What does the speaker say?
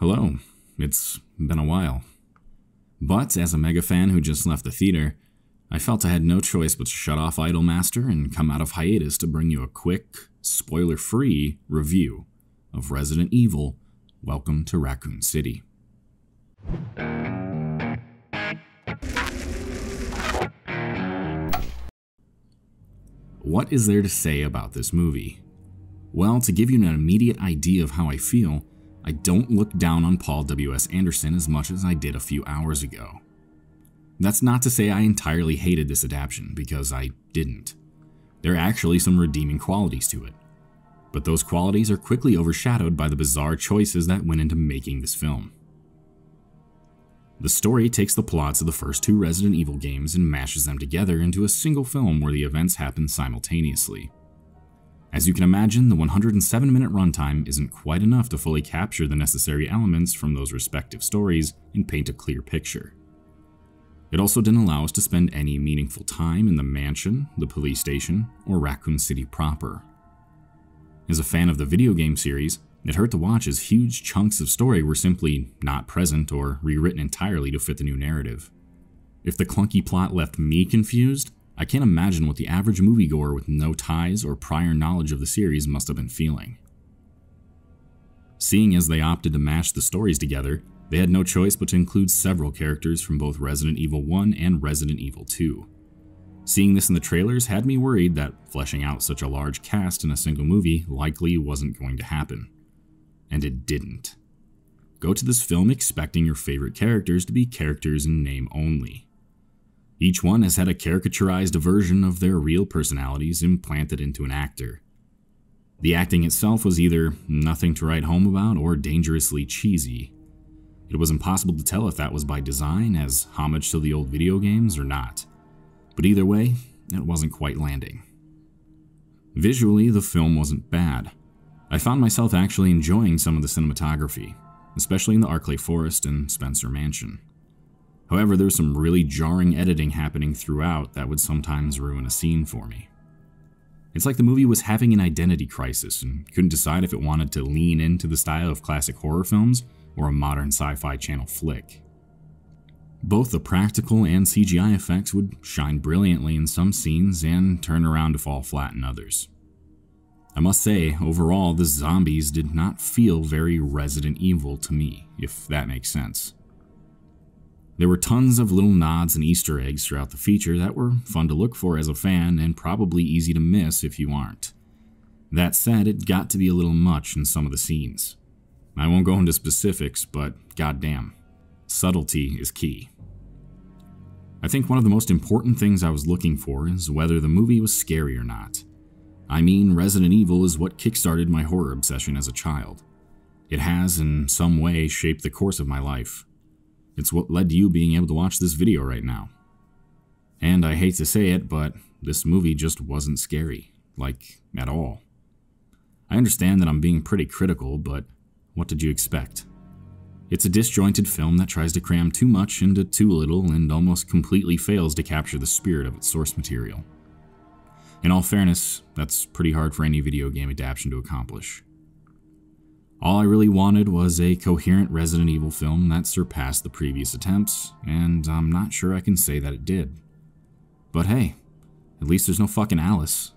Hello, it's been a while. But as a mega fan who just left the theater, I felt I had no choice but to shut off Idolmaster and come out of hiatus to bring you a quick, spoiler free review of Resident Evil Welcome to Raccoon City. What is there to say about this movie? Well, to give you an immediate idea of how I feel, I don't look down on Paul W.S. Anderson as much as I did a few hours ago. That's not to say I entirely hated this adaptation, because I didn't. There are actually some redeeming qualities to it. But those qualities are quickly overshadowed by the bizarre choices that went into making this film. The story takes the plots of the first two Resident Evil games and mashes them together into a single film where the events happen simultaneously. As you can imagine, the 107 minute runtime isn't quite enough to fully capture the necessary elements from those respective stories and paint a clear picture. It also didn't allow us to spend any meaningful time in the mansion, the police station, or Raccoon City proper. As a fan of the video game series, it hurt to watch as huge chunks of story were simply not present or rewritten entirely to fit the new narrative. If the clunky plot left me confused, I can't imagine what the average moviegoer with no ties or prior knowledge of the series must have been feeling. Seeing as they opted to mash the stories together, they had no choice but to include several characters from both Resident Evil 1 and Resident Evil 2. Seeing this in the trailers had me worried that fleshing out such a large cast in a single movie likely wasn't going to happen. And it didn't. Go to this film expecting your favorite characters to be characters in name only. Each one has had a caricaturized version of their real personalities implanted into an actor. The acting itself was either nothing to write home about or dangerously cheesy. It was impossible to tell if that was by design as homage to the old video games or not. But either way, it wasn't quite landing. Visually, the film wasn't bad. I found myself actually enjoying some of the cinematography, especially in the Arklay Forest and Spencer Mansion. However, there's some really jarring editing happening throughout that would sometimes ruin a scene for me. It's like the movie was having an identity crisis and couldn't decide if it wanted to lean into the style of classic horror films or a modern sci fi channel flick. Both the practical and CGI effects would shine brilliantly in some scenes and turn around to fall flat in others. I must say, overall, the zombies did not feel very Resident Evil to me, if that makes sense. There were tons of little nods and Easter eggs throughout the feature that were fun to look for as a fan and probably easy to miss if you aren't. That said, it got to be a little much in some of the scenes. I won't go into specifics, but goddamn, subtlety is key. I think one of the most important things I was looking for is whether the movie was scary or not. I mean, Resident Evil is what kickstarted my horror obsession as a child. It has, in some way, shaped the course of my life. It's what led to you being able to watch this video right now. And I hate to say it, but this movie just wasn't scary. Like, at all. I understand that I'm being pretty critical, but what did you expect? It's a disjointed film that tries to cram too much into too little and almost completely fails to capture the spirit of its source material. In all fairness, that's pretty hard for any video game adaptation to accomplish. All I really wanted was a coherent Resident Evil film that surpassed the previous attempts, and I'm not sure I can say that it did. But hey, at least there's no fucking Alice,